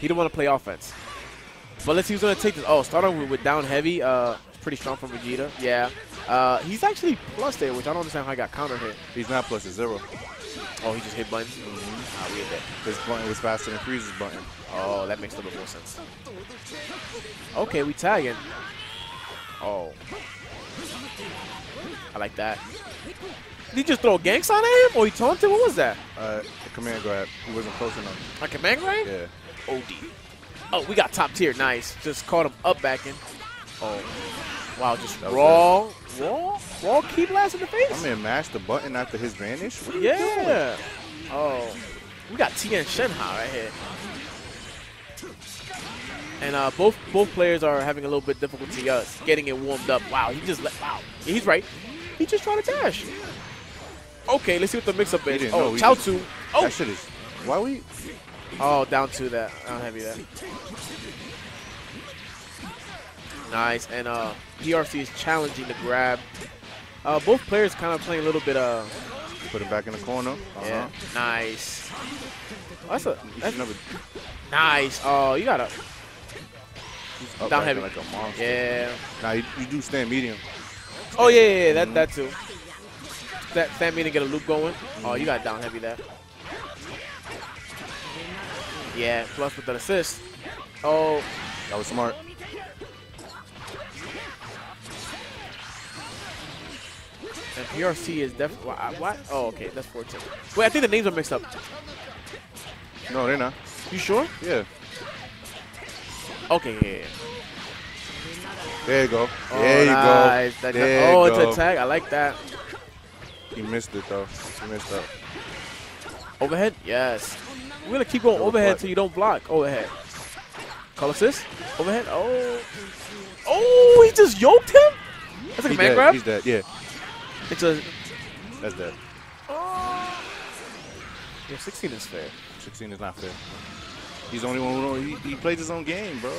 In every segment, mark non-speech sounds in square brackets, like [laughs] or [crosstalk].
He didn't want to play offense. But let's see who's going to take this. Oh, start off with, with down heavy. Uh, pretty strong from Vegeta. Yeah. Uh, he's actually plus there, which I don't understand how he got counter hit. He's not plus a zero. Oh, he just hit buttons? Mm-hmm. Ah, we hit that. His button was faster than Frieza's button. Oh, that makes a little bit more sense. Okay, we tagging. Oh. I like that. Did he just throw ganks on him? Or he taunted? What was that? Uh, a command grab. He wasn't close enough. A command grab? Yeah. OD. Oh, we got top tier. Nice. Just caught him up backing. Oh. Wow, just was raw, raw, raw key blast in the face. I mean, mash the button after his vanish? What are you yeah. Oh. We got Tien Shinhan right here. And uh, both both players are having a little bit difficulty uh, getting it warmed up. Wow, he just let, wow. Yeah, he's right. He just trying to dash. Okay, let's see what the mix-up is. Oh, Chiaotzu. Oh, That shit is. Why we? Oh, down to that. I don't heavy that. Nice. And uh, PRC is challenging the grab. Uh, both players kind of playing a little bit. Uh, Put him back in the corner. Uh-huh. yeah. Nice. Oh, that's a that's never. nice. Oh, you gotta. He's Down heavy. like a monster. Yeah. Nah, you, you do stand medium. Oh yeah, yeah, yeah. That Mhm. that too. That that meaning get a loop going. Oh, you got down heavy there. Yeah. Plus with the assist. Oh, That was smart. And PRC is definitely. Uh, what? Oh, okay. That's 14. Wait, I think the names are mixed up. No, they're not. You sure? Yeah. Okay, yeah. yeah. There you go. Oh, there you nice. go. That- there oh, it's go. a tag. I like that. He missed it though. He missed out. Overhead? Yes. We're going to keep going overhead till you don't block. Overhead. Call assist? Overhead? Oh. Oh, he just yoked him? That's like He's a man dead. grab? He's dead. Yeah, It's a. that's dead. Oh. Yeah, 16 is fair. 16 is not fair. He's the only one who he, he plays his own game, bro.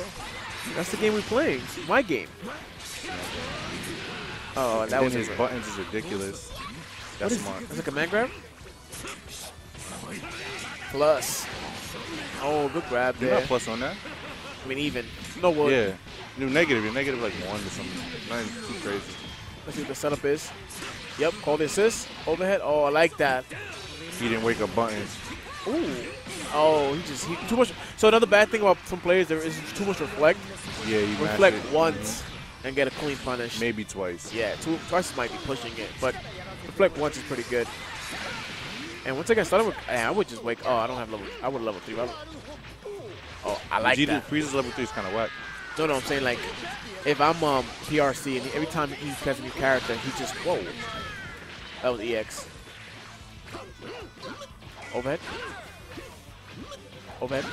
That's the game we play. My game. Oh, And that was his his. buttons is ridiculous. That's smart. That's like a man grab? Plus. Oh, good grab You're there. not plus on that. I mean, even. No, well, Yeah. You're negative. You're negative like one or something. Nothing too crazy. let's see what the setup is. Yep, call the assist. Overhead. Oh, I like that. He didn't wake up buttons. Ooh. Oh, he just he, too much. So another bad thing about some players there is too much reflect. Yeah, you Reflect it. once mm-hmm. and get a clean punish. Maybe twice. Yeah, two twice might be pushing it, but reflect once is pretty good. And once again, starting with, eh, I would just wake. Oh, I don't have level. I would level three. I would- oh, I like Vegeta that. Frieza's level three is kind of whack. No, no, I'm saying like, if I'm um PRC and every time he has a new character, he just whoa. That was EX. Overhead. Overhead.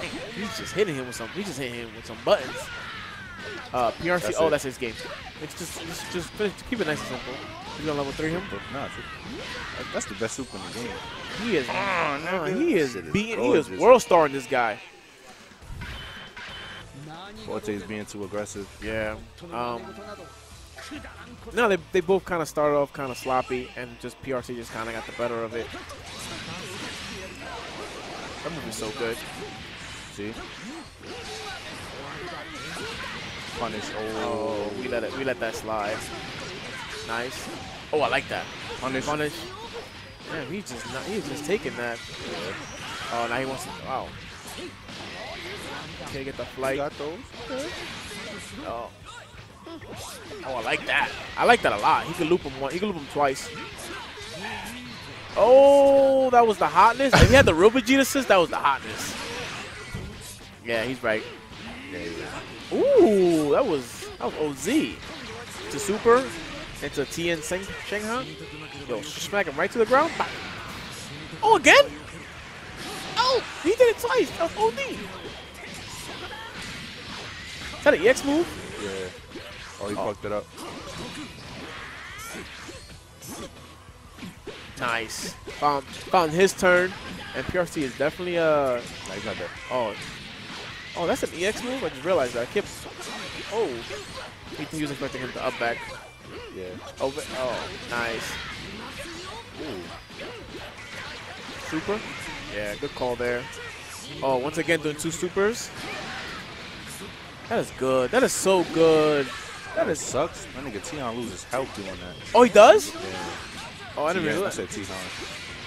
Dang, he's just hitting him with some. He's just hitting him with some buttons. Uh, PRC. That's oh, it. that's his game. It's just, just, just finish, keep it nice and simple. He's gonna level three him. But nah, it's- that's the best super in the game. He is. Oh, uh, nigga. he is Shit is being. He is gorgeous. world starring this guy. Forte is being too aggressive. Yeah. Um, no, they, they both kind of started off kind of sloppy, and just PRC just kind of got the better of it. That move is so good. See? Punish. Oh, Oh, we let it. We let that slide. Nice. Oh, I like that. punish. Punish. Man, he's just not. He's just taking that. Oh, now he wants to. Wow. Okay, get the You flight. got those? Oh. Oh, I like that. I like that a lot. He could loop him one. He could loop him twice. Oh, that was the hotness. If he had the real Vegeta assist, that was the hotness. Yeah, he's right. Yeah, yeah. Ooh, that was that was OZ. To super, into Tien Seng Shenghan. Yo, smack him right to the ground. Oh, again? Oh, he did it twice. That was OD. Is that an EX move? Yeah. Oh, he Oh. fucked it up. Nice. Found found his turn, and PRC is definitely uh Nah, he's not there. oh oh that's an EX move. I just realized that. I kept oh he, was expecting him to up back. Yeah. Over oh nice. Ooh. Super. Yeah, good call there. Oh, once again doing two supers. That is good. That is so good. That is sucks. That nigga Tion loses health doing that. Oh, he does? Yeah. Oh, I didn't Tien- I realize. said Tion.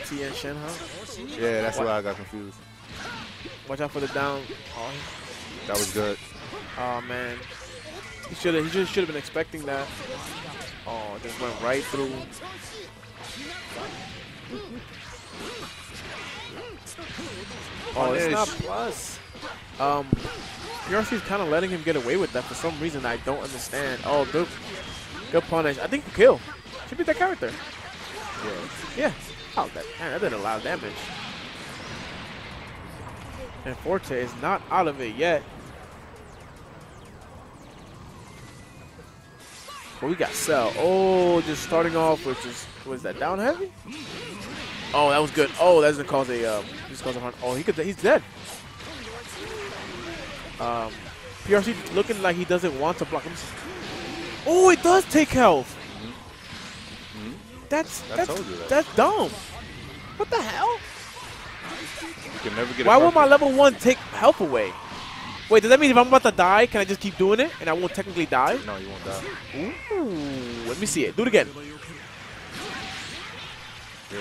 Tien Shen, huh? Yeah, that's why I got confused. Watch out for the down. Oh, That was good. oh man. He should have. He just should have been expecting that. Oh, just went right through. Oh, it's not plus. Um, PRC is kind of letting him get away with that for some reason I don't understand. Oh, good, good punish. I think kill. Should be that character. Yeah. Yeah. Oh, that, man, that did a lot of damage. And Forte is not out of it yet. But we got Cell. Oh, just starting off with just was that down heavy? Oh, that was good. Oh, that doesn't cause a um, just cause a harm. Oh, he could. He's dead. Um, PRC looking like he doesn't want to block him. Oh, it does take health. That's I that's told that. that's dumb. What the hell? You can never get Why would my level one take health away? Wait, does that mean if I'm about to die, can I just keep doing it and I won't technically die? No, you won't die. Ooh, let me see it. Do it again. Yeah.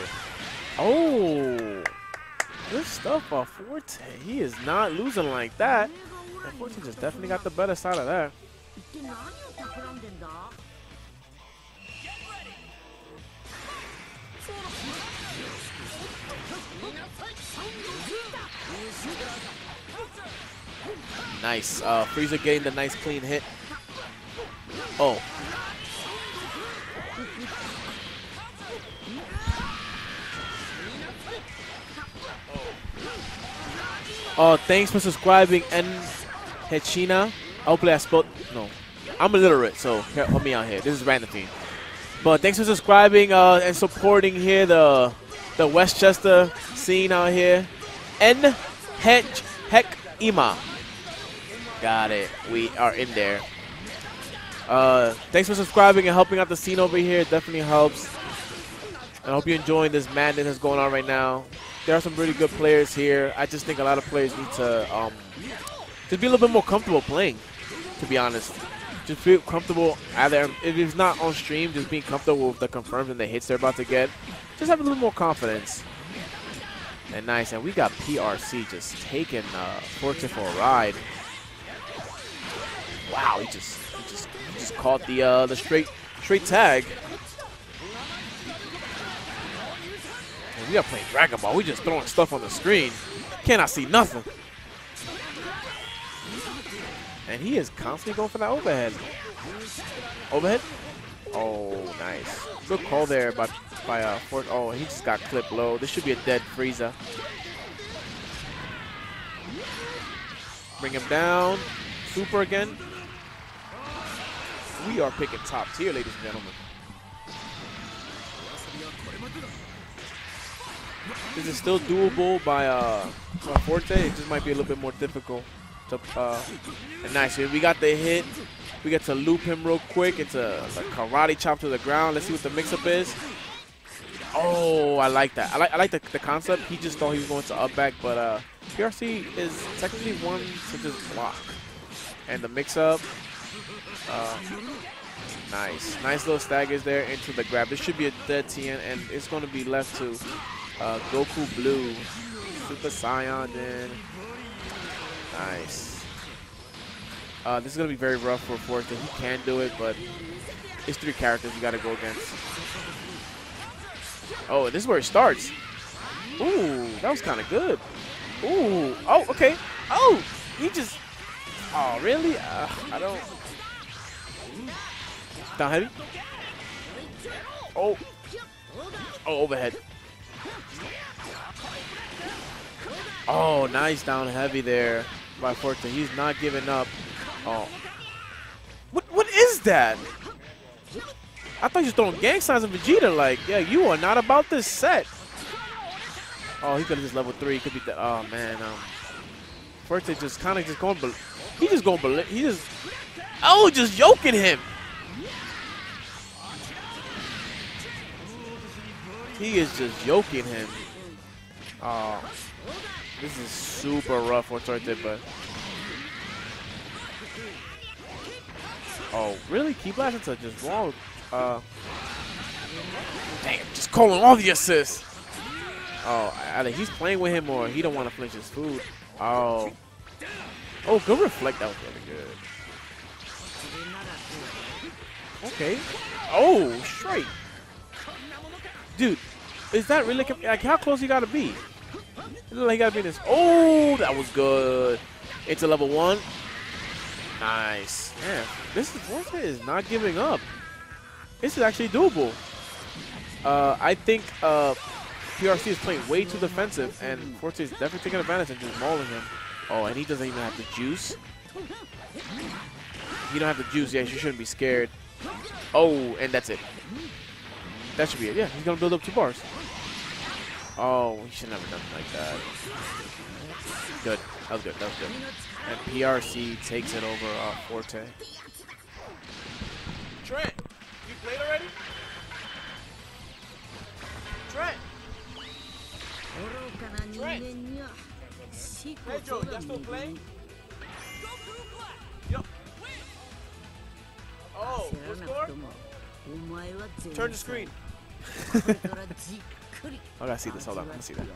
Oh, good stuff by Forte. He is not losing like that. And Forte just definitely got the better side of that. Nice. Uh, Frieza getting the nice clean hit. Oh. Oh, thanks for subscribing, N. Hechina. I I spot. No. I'm illiterate, so help me out here. This is Random Fiend. But thanks for subscribing uh, and supporting here the the Westchester scene out here. N. Hech Heck Ima. Got it. We are in there. Uh, thanks for subscribing and helping out the scene over here. It definitely helps. I hope you're enjoying this madness that's going on right now. There are some really good players here. I just think a lot of players need to um, just be a little bit more comfortable playing, to be honest. Just feel comfortable either, if it's not on stream, just being comfortable with the confirms and the hits they're about to get. Just have a little more confidence. And nice, and we got PRC just taking uh, Fortune for a ride. Wow, he just he just he just caught the uh, the straight straight tag. And we are playing Dragon Ball. We just throwing stuff on the screen. Cannot see nothing. And he is constantly going for that overhead. Overhead? Oh, nice. Good call there by by uh Fort. Oh, he just got clipped low. This should be a dead Frieza. Bring him down. Super again. We are picking top tier, ladies and gentlemen. This is still doable by uh by Forte. It just might be a little bit more difficult. To, uh, nice. We got the hit. We get to loop him real quick. It's a, a karate chop to the ground. Let's see what the mix-up is. Oh, I like that. I like I like the, the concept. He just thought he was going to up back, but uh, PRC is technically one to just block. And the mix-up, uh, nice, nice little staggers there into the grab. This should be a dead Tien, and it's going to be left to uh, Goku Blue, Super Saiyan. Then nice. Uh, this is going to be very rough for Forte. He can do it, but it's three characters you got to go against. Oh, this is where it starts. Ooh, that was kind of good. Ooh, oh, okay. Oh, he just. Oh, really? Uh, I don't. Down heavy. Oh. Oh, overhead. Oh, nice down heavy there by Forte. He's not giving up. Oh. What? What is that? I thought you was throwing gang signs at Vegeta. Like, yeah, you are not about this set. Oh, he could have just level three. Could be that. Oh man, um, just kind of just going. He just going. He just. Oh, just yoking him. He is just yoking him. Oh, this is super rough Troy did, but. Oh, really? Key Blast into just wrong. Uh, damn, just calling all the assists. Oh, either he's playing with him or he don't want to flinch his food. Oh. Oh, good reflect. That was really good. Okay. Oh, straight. Dude, is that really like how close you gotta be? It look like be in this. Oh, that was good. Into level one. Nice. Man, this is Forte is not giving up. This is actually doable. Uh, I think uh, PRC is playing way too defensive, and Forte is definitely taking advantage and just mauling him. Oh, and he doesn't even have the juice. You don't have the juice. Yeah, you shouldn't be scared. Oh, and that's it. That should be it. Yeah, he's gonna build up two bars. Oh, we should never done like that. Good. That was good. That was good. And PRC takes it over uh, Forte. Trent, you played already? Trent! Trent! Hey, Joe, you still playing? Yep. Oh, score? Turn the screen. [laughs] I gotta see this. Hold on. I Let me see that.